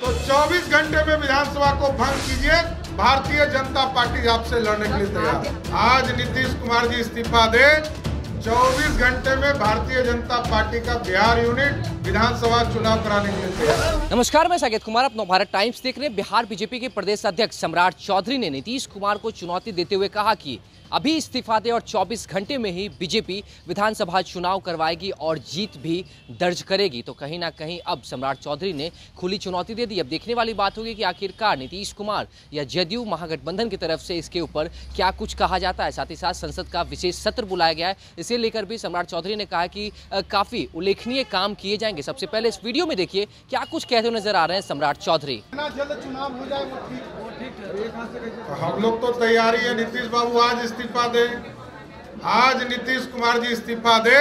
तो 24 घंटे में विधानसभा को भंग कीजिए, भारतीय जनता पार्टी आपसे लड़ने के लिए तैयार। आज नीतीश कुमार जी इस्तीफा दे 24 घंटे में भारतीय जनता पार्टी का बिहार यूनिट विधानसभा चुनाव कराने के लिए नमस्कार, मैं साकेत कुमार, अपना भारत टाइम्स देख रहे बिहार बीजेपी के प्रदेश अध्यक्ष सम्राट चौधरी ने नीतीश कुमार को चुनौती देते हुए कहा कि अभी इस्तीफा दे और 24 घंटे में ही बीजेपी विधानसभा चुनाव करवाएगी और जीत भी दर्ज करेगी। तो कहीं ना कहीं अब सम्राट चौधरी ने खुली चुनौती दे दी। अब देखने वाली बात होगी कि आखिरकार नीतीश कुमार या जदयू महागठबंधन की तरफ़ से इसके ऊपर क्या कुछ कहा जाता है। साथ ही साथ संसद का विशेष सत्र बुलाया गया है। इसे लेकर भी सम्राट चौधरी ने कहा कि काफ़ी उल्लेखनीय काम किए जाएँगे। सबसे पहले इस वीडियो में देखिए क्या कुछ कहते हुए नज़र आ रहे हैं सम्राट चौधरी। जल्द चुनाव हो जाए तो हम लोग तो तैयारी है नीतीश बाबू आज इस्तीफा दे। आज नीतीश कुमार जी इस्तीफा दे।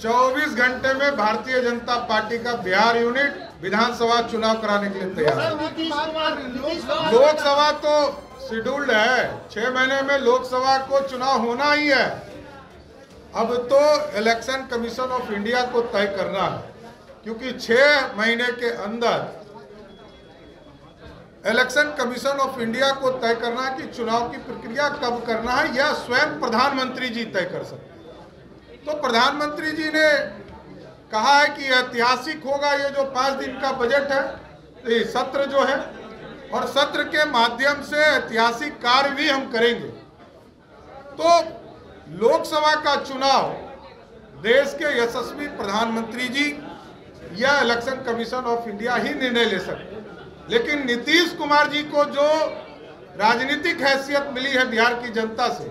24 घंटे में भारतीय जनता पार्टी का बिहार यूनिट विधानसभा चुनाव कराने के लिए तैयार है। नीतीश कुमार लोकसभा लोकसभा तो शेड्यूल्ड है। छह महीने में लोकसभा को चुनाव होना ही है। अब तो इलेक्शन कमीशन ऑफ़ इंडिया को तय करना है, क्योंकि छह महीने के अंदर इलेक्शन कमीशन ऑफ़ इंडिया को तय करना है कि चुनाव की प्रक्रिया कब करना है यह स्वयं प्रधानमंत्री जी तय कर सकते तो प्रधानमंत्री जी ने कहा है कि ऐतिहासिक होगा ये जो पाँच दिन का बजट है, ये सत्र जो है, और सत्र के माध्यम से ऐतिहासिक कार्य भी हम करेंगे। तो लोकसभा का चुनाव देश के यशस्वी प्रधानमंत्री जी या इलेक्शन कमीशन ऑफ़ इंडिया ही निर्णय ले सकते लेकिन नीतीश कुमार जी को जो राजनीतिक हैसियत मिली है बिहार की जनता से,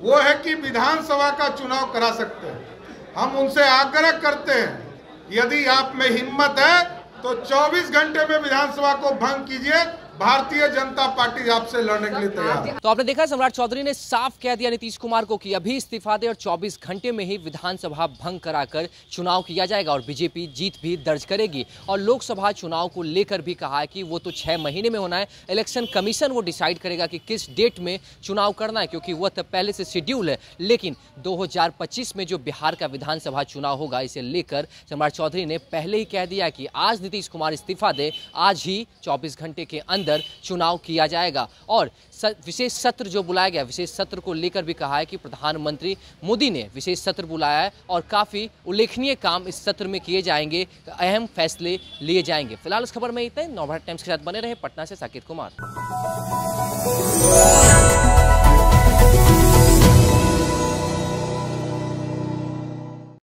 वो है कि विधानसभा का चुनाव करा सकते हैं। हम उनसे आग्रह करते हैं यदि आप में हिम्मत है तो 24 घंटे में विधानसभा को भंग कीजिए भारतीय जनता पार्टी आपसे लड़ने के लिए तैयार। है तो आपने देखा, सम्राट चौधरी ने साफ़ कह दिया नीतीश कुमार को कि अभी इस्तीफा दे और 24 घंटे में ही विधानसभा भंग कराकर चुनाव किया जाएगा और बीजेपी जीत भी दर्ज करेगी। और लोकसभा चुनाव को लेकर भी कहा है कि वो तो छह महीने में होना है। इलेक्शन कमीशन वो डिसाइड करेगा कि किस डेट में चुनाव करना है, क्योंकि वह तो पहले से शेड्यूल है। लेकिन 2025 में जो बिहार का विधानसभा चुनाव होगा, इसे लेकर सम्राट चौधरी ने पहले ही कह दिया कि आज नीतीश कुमार इस्तीफा दे, आज ही 24 घंटे के अंदर चुनाव किया जाएगा। और विशेष सत्र जो बुलाया गया, विशेष सत्र को लेकर भी कहा है कि प्रधानमंत्री मोदी ने विशेष सत्र बुलाया है और काफ़ी उल्लेखनीय काम इस सत्र में किए जाएँगे, अहम फैसले लिए जाएँगे। फ़िलहाल इस खबर में इतना नवभारत टाइम्स के साथ बने रहे पटना से साकेत कुमार।